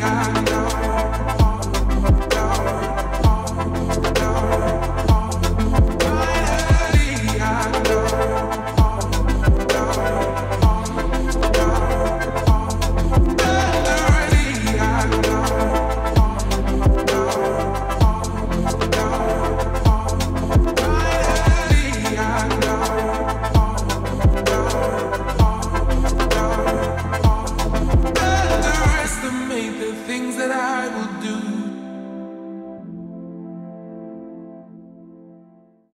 mirar. the things that I will do.